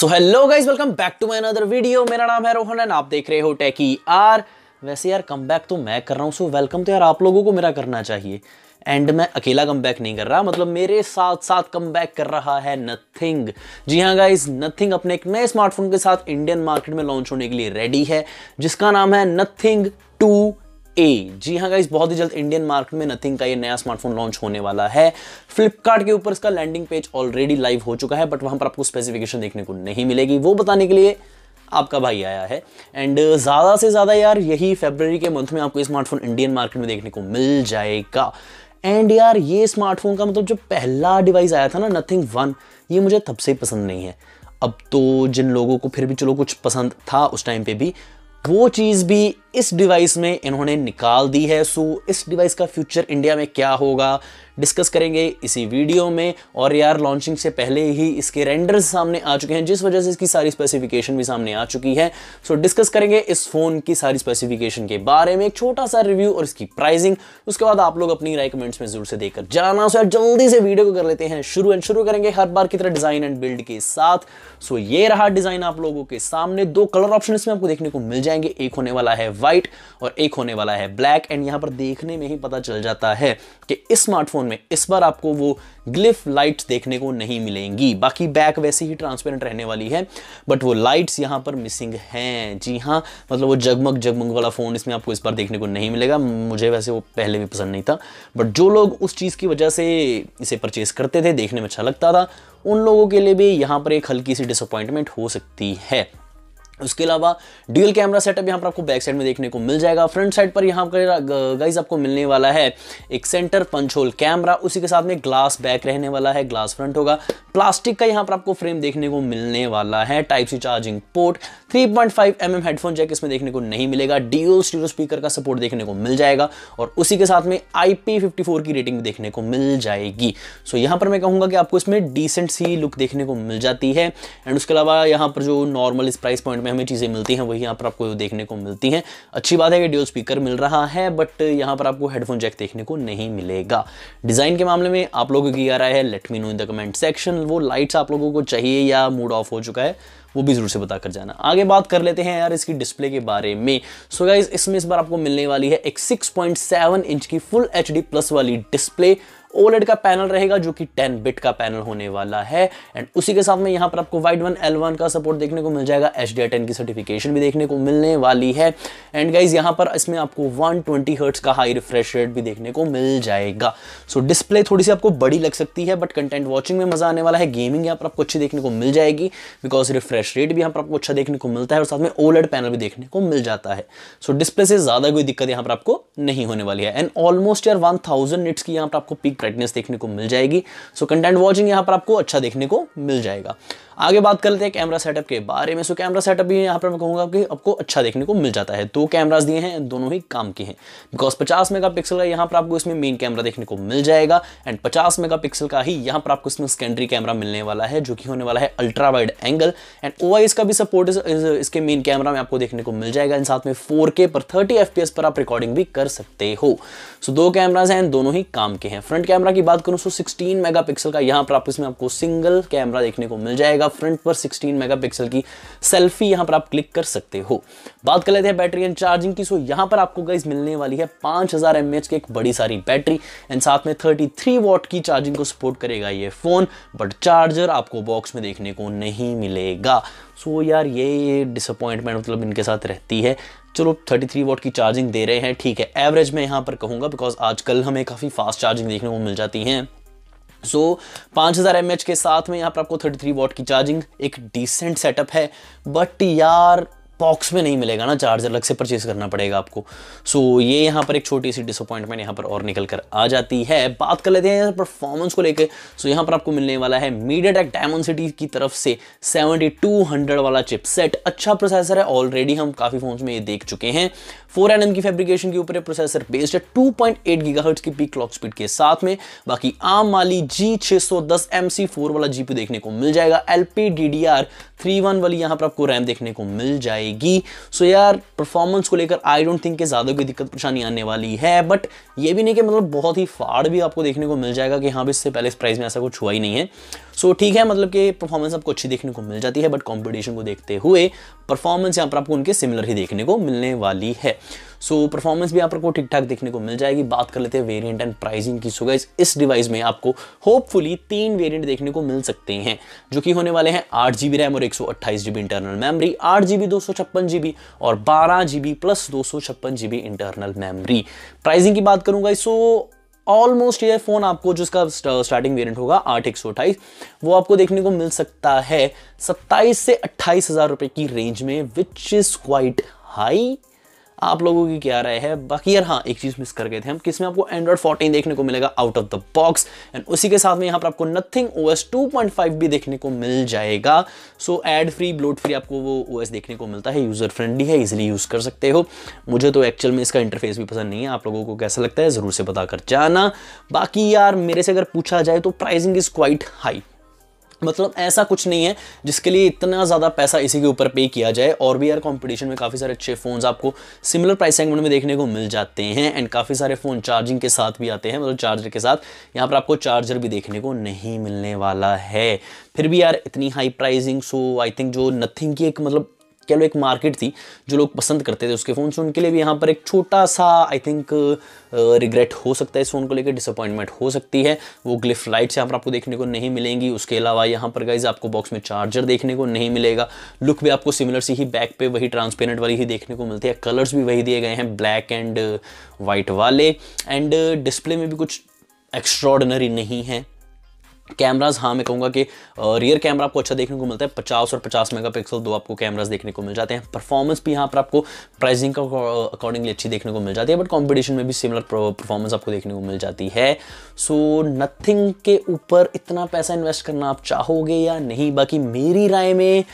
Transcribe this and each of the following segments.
So hello guys welcome back to my another video मेरा नाम है रोहन एंड आप देख रहे हो टेकी आर वैसे यार कम बैक तो मैं कर रहा हूँ सो वेलकम तो यार आप लोगों को मेरा करना चाहिए। एंड मैं अकेला कम बैक नहीं कर रहा मतलब मेरे साथ साथ कम बैक कर रहा है नथिंग जी हाँ गाइज़ नथिंग अपने एक नए स्मार्टफ़ोन के साथ इंडियन मार्केट में लॉन्च होने के लिए रेडी है, जिसका नाम है नथिंग टू ए जी हाँ गाइस बहुत ही जल्द इंडियन मार्केट में नथिंग का ये नया स्मार्टफ़ोन लॉन्च होने वाला है। फ्लिपकार्ट के ऊपर इसका लैंडिंग पेज ऑलरेडी लाइव हो चुका है बट वहाँ पर आपको स्पेसिफिकेशन देखने को नहीं मिलेगी। वो बताने के लिए आपका भाई आया है। एंड ज़्यादा से ज़्यादा यार, यही फेबर के मंथ में आपको स्मार्टफ़ोन इंडियन मार्केट में देखने को मिल जाएगा। एंड यार, ये स्मार्टफ़ोन का मतलब जो पहला डिवाइस आया था ना नथिंग वन ये मुझे तब से पसंद नहीं है। अब तो जिन लोगों को फिर भी चलो कुछ पसंद था उस टाइम पे भी, वो चीज़ भी इस डिवाइस में इन्होंने निकाल दी है। सो, इस डिवाइस का फ्यूचर इंडिया में क्या होगा, डिस्कस करेंगे इसी वीडियो में। और यार लॉन्चिंग से पहले ही इसके रेंडर्स सामने आ चुके हैं, जिस वजह से इसकी सारी स्पेसिफिकेशन भी सामने आ चुकी है। सो डिस्कस करेंगे इस फ़ोन की सारी स्पेसिफिकेशन के बारे में, एक छोटा सा रिव्यू और इसकी प्राइसिंग उसके बाद आप लोग अपनी राय कमेंट्स में ज़रूर से देकर जाना। सो, यार, जल्दी से वीडियो को कर लेते हैं, शुरू एंड शुरू करेंगे हर बार की तरह डिज़ाइन एंड बिल्ड के साथ। सो, ये रहा डिज़ाइन आप लोगों के सामने। दो कलर ऑप्शन इसमें आपको देखने को मिल जाएँगे, एक होने वाला है व्हाइट और एक होने वाला है ब्लैक। एंड यहाँ पर देखने में ही पता चल जाता है कि इस स्मार्टफ़ोन में इस बार आपको वो ग्लिफ लाइट्स देखने को नहीं मिलेंगी। बाकी बैक वैसे ही ट्रांसपेरेंट रहने वाली है, बट वो लाइट्स यहाँ पर मिसिंग हैं। जी हाँ मतलब वो जगमग जगमग वाला फ़ोन इसमें आपको इस बार देखने को नहीं मिलेगा। मुझे वैसे वो पहले भी पसंद नहीं था, बट जो लोग उस चीज़ की वजह से इसे परचेज करते थे, देखने में अच्छा लगता था, उन लोगों के लिए भी यहाँ पर एक हल्की सी डिसअपॉइंटमेंट हो सकती है। उसके अलावा ड्यूल कैमरा सेटअप यहाँ पर आपको बैक साइड में देखने को मिल जाएगा। फ्रंट साइड पर यहाँ पर गाइज़ आपको मिलने वाला है एक सेंटर पंच होल कैमरा उसी के साथ में ग्लास बैक रहने वाला है ग्लास फ्रंट होगा। प्लास्टिक का यहाँ पर आपको फ्रेम देखने को मिलने वाला है type C charging port 3.5 point mm headphone jack इसमें देखने को नहीं मिलेगा। डीओ स्टीरो स्पीकर का सपोर्ट देखने को मिल जाएगा और उसी के साथ में IP54 की रेटिंग देखने को मिल जाएगी। सो यहाँ पर मैं कहूँगा कि आपको इसमें डिसेंट सी लुक देखने को मिल जाती है। एंड उसके अलावा यहाँ पर जो नॉर्मल इस प्राइस पॉइंट में में हमें चीज़ें मिलती हैं, वही यहाँ पर आपको देखने को मिलती हैं। अच्छी बात है कि ड्यूल स्पीकर मिल रहा है बट यहाँ पर आपको हेडफोन जैक देखने को नहीं मिलेगा। डिज़ाइन के मामले में आप लोगों की आ रहा है let me know in the comment section वो लाइट्स आप लोगों को चाहिए या मूड ऑफ़ हो चुका है, वो भी ज़रूर से बता कर जाना। आगे बात कर लेते हैं यार इसकी डिस्प्ले के बारे में। सो गाइज़ इसमें इस बार आपको मिलने वाली है एक 6.7 इंच की फुल एच प्लस वाली डिस्प्ले ओलेड का पैनल रहेगा जो कि 10 बिट का पैनल होने वाला है। एंड उसी के साथ में यहाँ पर आपको वाइड वन एल वन का सपोर्ट देखने को मिल जाएगा एच डी की सर्टिफिकेशन भी देखने को मिलने वाली है। एंड गाइज़ यहाँ पर इसमें आपको 120 ट्वेंटी का हाई रिफ्रेश रेट भी देखने को मिल जाएगा। सो so, डिस्प्ले थोड़ी सी आपको बड़ी लग सकती है बट कंटेंट वॉचिंग में मज़ा आने वाला है। गेमिंग यहाँ पर आपको अच्छी देखने को मिल जाएगी बिकॉज़ रिफ्रेश रेट भी यहाँ पर आपको अच्छा देखने को मिलता है और साथ में ओलेड पैनल भी देखने को मिल जाता है। सो so, डिस्प्ले से ज़्यादा कोई दिक्कत यहाँ पर आपको नहीं होने वाली है। एंड ऑलमोस्ट यार वन थाउज़ेंड की यहाँ पर आपको पीक ब्राइटनेस देखने को मिल जाएगी। सो कंटेंट वॉचिंग यहाँ पर आपको अच्छा देखने को मिल जाएगा। आगे बात कर लेते हैं कैमरा सेटअप के बारे में। सो कैमरा सेटअप भी यहाँ पर मैं कहूँगा कि आपको अच्छा देखने को मिल जाता है। दो कैमराज दिए हैं, दोनों ही काम के हैं। बिकॉज़ 50 मेगापिक्सल का यहाँ पर आपको इसमें मेन कैमरा देखने को मिल जाएगा एंड 50 मेगापिक्सल का ही यहाँ पर आपको इसमें सेकेंडरी कैमरा मिलने वाला है, जो कि होने वाला है ultra wide angle and O का भी सपोर्ट इसके मेन कैमरा में आपको देखने को मिल जाएगा एंड साथ में फोर पर थर्टी एफ़ पर आप रिकॉर्डिंग भी कर सकते हो। सो दो कैमराज हैं, दोनों ही काम के हैं। फ्रंट कैमरा की बात करूँ सो सिक्सटीन मेगा का यहाँ पर आपको इसमें आपको सिंगल कैमरा देखने को मिल जाएगा। फ्रंट पर 16 मेगापिक्सल की सेल्फी यहाँ पर आप क्लिक कर सकते हो। बात कर लेते हैं बैटरी एंड चार्जिंग की। सो यहाँ पर आपको गाइस मिलने वाली है 5000 हज़ार की एक बड़ी सारी बैटरी एंड साथ में 33 वॉट की चार्जिंग को सपोर्ट करेगा ये फ़ोन बट चार्जर आपको बॉक्स में देखने को नहीं मिलेगा। सो यार ये डिसअपॉइंटमेंट मतलब इनके साथ रहती है। चलो 33 वॉट की चार्जिंग दे रहे हैं, ठीक है। एवरेज में यहाँ पर कहूँगा बिकॉज़ आजकल हमें काफ़ी फास्ट चार्जिंग देखने को मिल जाती हैं। सो पाँच हज़ार एम के साथ में यहाँ पर आपको 33 वॉट की चार्जिंग एक डिसेंट सेटअप है। बट यार बॉक्स में नहीं मिलेगा ना चार्जर अलग से परचेज करना पड़ेगा आपको। सो so, ये यहाँ पर एक छोटी सी डिसअपॉइंटमेंट यहाँ पर और निकल कर आ जाती है। बात कर लेते हैं परफॉर्मेंस को लेकर सो so, यहाँ पर आपको मिलने वाला है मीडिया टेक डायमंड सिटी की तरफ़ से 7200 वाला चिप अच्छा प्रोसेसर है ऑलरेडी हम काफ़ी फोन्स में ये देख चुके हैं। फोर एन की फेब्रिकेशन के ऊपर प्रोसेसर बेस्ड है टू पॉइंट की पीक क्लॉक स्पीड के साथ में। बाकी आम वाली जी छः सौ वाला जीपी देखने को मिल जाएगा। एल पी वाली यहाँ पर आपको रैम देखने को मिल जाएगी। सो so यार परफॉर्मेंस को लेकर आई डोंट थिंक ज़्यादा कोई दिक्कत परेशानी आने वाली है बट ये भी नहीं कि मतलब बहुत ही फाड़ भी आपको देखने को मिल जाएगा कि हाँ भी इससे पहले इस प्राइस में ऐसा कुछ हुआ ही नहीं है। सो so ठीक है मतलब कि परफॉर्मेंस आपको अच्छी देखने को मिल जाती है बट कॉम्पिटिशन को देखते हुए परफॉर्मेंस यहाँ पर आपको उनके सिमिलर ही देखने को मिलने वाली है। सो so, परफॉर्मेंस भी यहाँ पर को ठीक ठाक देखने को मिल जाएगी। बात कर लेते हैं वेरिएंट एंड प्राइसिंग की। सो गाइस इस डिवाइस में आपको होपफुली तीन वेरिएंट देखने को मिल सकते हैं जो कि होने वाले हैं आठ जीबी रैम और एक सौ अट्ठाईस जीबी इंटरनल मेमरी आठ जीबी दो सौ छप्पन जीबी और बारह जीबी प्लस दो सौ छप्पन जीबी इंटरनल मेमरी प्राइसिंग की बात करूँगा सो ऑलमोस्ट ये फ़ोन आपको जिसका स्टार्टिंग वेरिएंट होगा आठ एक सौ अट्ठाईस वो आपको देखने को मिल सकता है सत्ताईस से अट्ठाईस हज़ार रुपए की रेंज में विच इज़ क्वाइट हाई आप लोगों की क्या राय है? बाकी यार हाँ एक चीज़ मिस कर गए थे हम किसमें आपको एंड्रॉइड 14 देखने को मिलेगा out of the box and उसी के साथ में यहाँ पर आपको नथिंग ओ एस भी देखने को मिल जाएगा। So ad free bloat free आपको वो ओएस देखने को मिलता है यूज़र फ्रेंडली है इजिली यूज़ कर सकते हो। मुझे तो एक्चुअल में इसका इंटरफेस भी पसंद नहीं है, आप लोगों को कैसा लगता है ज़रूर से बता कर जाना। बाकी यार, मेरे से अगर पूछा जाए तो प्राइसिंग इज़ क्वाइट हाई मतलब ऐसा कुछ नहीं है जिसके लिए इतना ज़्यादा पैसा इसी के ऊपर पे किया जाए। और भी यार कंपटीशन में काफ़ी सारे अच्छे फ़ोन्स आपको सिमिलर प्राइस सेगमेंट में देखने को मिल जाते हैं एंड काफ़ी सारे फ़ोन चार्जिंग के साथ भी आते हैं मतलब चार्जर के साथ। यहाँ पर आपको चार्जर भी देखने को नहीं मिलने वाला है। फिर भी यार इतनी high pricing so I think जो नथिंग की एक मतलब कह लो एक मार्केट थी, जो लोग पसंद करते थे उसके फ़ोन। से उनके लिए भी यहाँ पर एक छोटा सा आई थिंक रिग्रेट हो सकता है इस फ़ोन को लेकर डिसअपॉइंटमेंट हो सकती है। वो ग्लिफ लाइट्स यहाँ पर आपको देखने को नहीं मिलेंगी। उसके अलावा यहाँ पर गाइज़ आपको बॉक्स में चार्जर देखने को नहीं मिलेगा। लुक भी आपको सिमिलर सी ही बैक पे वही ट्रांसपेरेंट वाली ही देखने को मिलती है। कलर्स भी वही दिए गए हैं ब्लैक एंड वाइट वाले। एंड डिस्प्ले में भी कुछ एक्स्ट्रॉर्डनरी नहीं है। कैमराज हाँ मैं कहूँगा कि रियर कैमरा आपको अच्छा देखने को मिलता है। 50 और 50 मेगापिक्सल दो आपको कैमराज देखने को मिल जाते हैं। परफॉर्मेंस भी यहाँ पर आपको प्राइसिंग का अकॉर्डिंगली अच्छी देखने को मिल जाती है बट कंपटीशन में भी सिमिलर परफॉर्मेंस आपको देखने को मिल जाती है। सो नथिंग के ऊपर इतना पैसा इन्वेस्ट करना आप चाहोगे या नहीं? बाकी मेरी राय में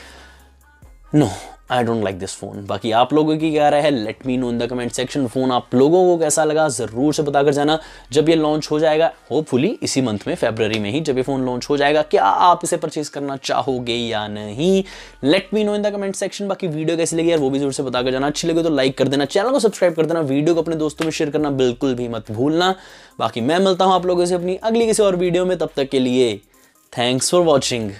no. I don't like this phone बाकी आप लोगों की क्या राय है? Let me know in the comment section phone आप लोगों को कैसा लगा? ज़रूर से बताकर जाना। जब ये लॉन्च हो जाएगा होपफुली इसी मंथ में फेब्रवरी में ही जब ये फ़ोन लॉन्च हो जाएगा, क्या आप इसे परचेज करना चाहोगे या नहीं? Let me know in the comment section बाकी वीडियो कैसी लगी यार, वो भी ज़रूर से बताकर जाना। अच्छी लगे तो लाइक कर देना। चैनल को सब्सक्राइब कर देना। वीडियो को अपने दोस्तों में शेयर करना बिल्कुल भी मत भूलना। बाकी मैं मिलता हूँ आप लोगों से अपनी अगली किसी और वीडियो में। तब तक के लिए थैंक्स फॉर वॉचिंग